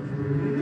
Je